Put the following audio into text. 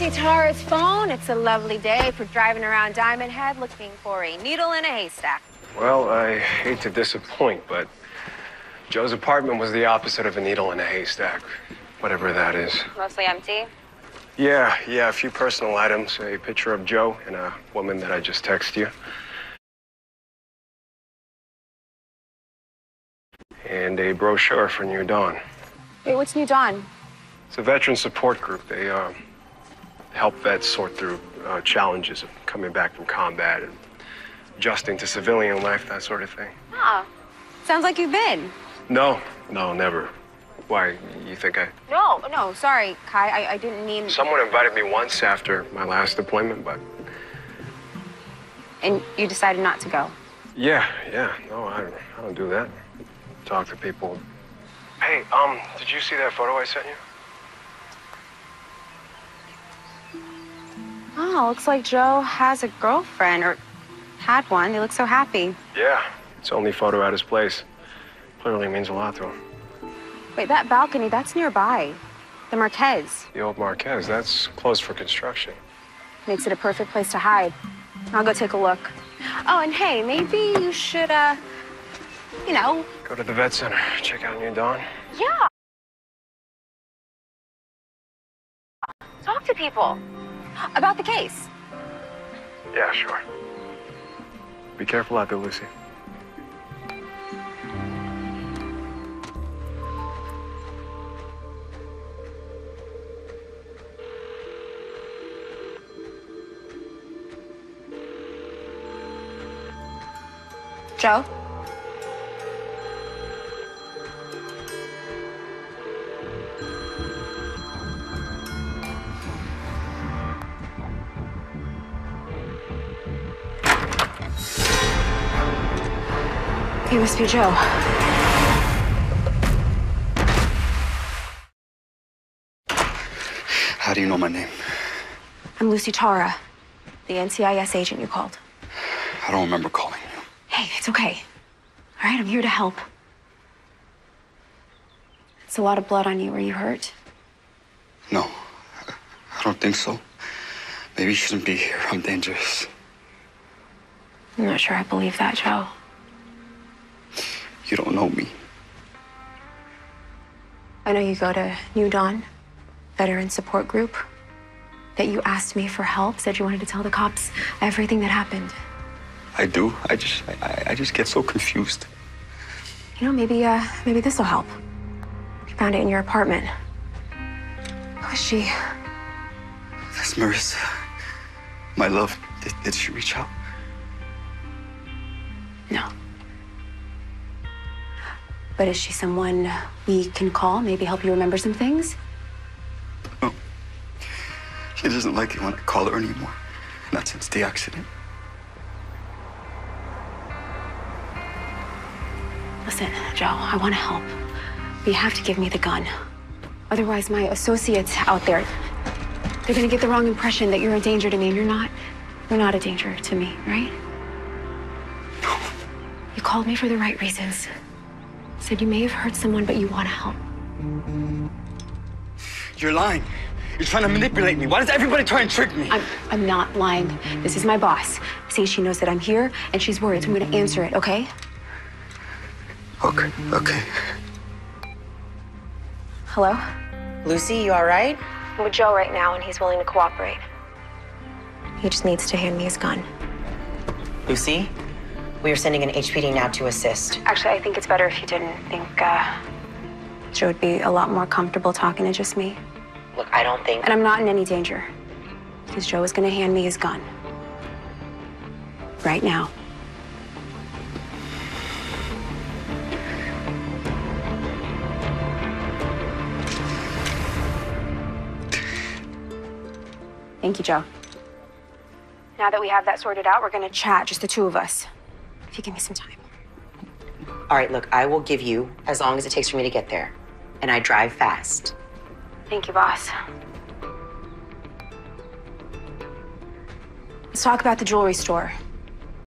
Lucy Tara's phone. It's a lovely day for driving around Diamond Head looking for a needle in a haystack. Well, I hate to disappoint, but Joe's apartment was the opposite of a needle in a haystack, whatever that is. Mostly empty. Yeah, yeah, a few personal items, a picture of Joe and a woman that I just texted you. And a brochure for New Dawn. Wait, what's New Dawn? It's a veteran support group. They uh, help vets sort through uh, challenges of coming back from combat and adjusting to civilian life, that sort of thing. Ah, sounds like you've been. No, no, never. Why, you think I... No, no, sorry, Kai. I, I didn't mean. Someone invited me once after my last deployment, but And you decided not to go. yeah, yeah, no, I, I don't do that. Talk to people. Hey, um, did you see that photo I sent you? Oh, looks like Joe has a girlfriend or had one. They look so happy. Yeah, it's the only photo at his place. Clearly means a lot to him. Wait, that balcony, that's nearby. The Marquez. The old Marquez, that's closed for construction. Makes it a perfect place to hide. I'll go take a look. Oh, and hey, maybe you should, uh, you know, Go to the vet center, check out New Dawn. yeah. Talk to people about the case. Yeah, sure. Be careful out there, Lucy. Joe? You must be Joe. How do you know my name? I'm Lucy Tara, the NCIS agent you called. I don't remember calling you. Hey, it's okay. All right, I'm here to help. It's a lot of blood on you. Are you hurt? No, I don't think so. Maybe you shouldn't be here. I'm dangerous. I'm not sure I believe that, Joe. You don't know me. I know you go to New Dawn, veteran support group. That you asked me for help, said you wanted to tell the cops everything that happened. I do. I just, I, I just get so confused. You know, maybe, uh, maybe this will help. You found it in your apartment. Who is she? That's Marissa. My love. Did, did she reach out? No. But is she someone we can call? Maybe help you remember some things? No. She doesn't like it when I call her anymore. Not since the accident. Listen, Joe, I want to help. But you have to give me the gun. Otherwise, my associates out there, they're going to get the wrong impression that you're a danger to me, and you're not. You're not a danger to me, right? You called me for the right reasons. Said you may have hurt someone, but you want to help. You're lying. You're trying to manipulate me. Why does everybody try and trick me? I'm, I'm not lying. This is my boss. See, she knows that I'm here, and she's worried, so I'm going to answer it, okay? Okay, okay. Hello? Lucy, you all right? I'm with Joe right now, and he's willing to cooperate. He just needs to hand me his gun. Lucy, we are sending an HPD now to assist. Actually, I think it's better if you didn't I think uh, Joe would be a lot more comfortable talking to just me. Look, I don't think. And I'm not in any danger because Joe is going to hand me his gun right now. Thank you, Joe. Now that we have that sorted out, we're going to chat, just the two of us. If you give me some time. All right, look, I will give you as long as it takes for me to get there. And I drive fast. Thank you, boss. Let's talk about the jewelry store.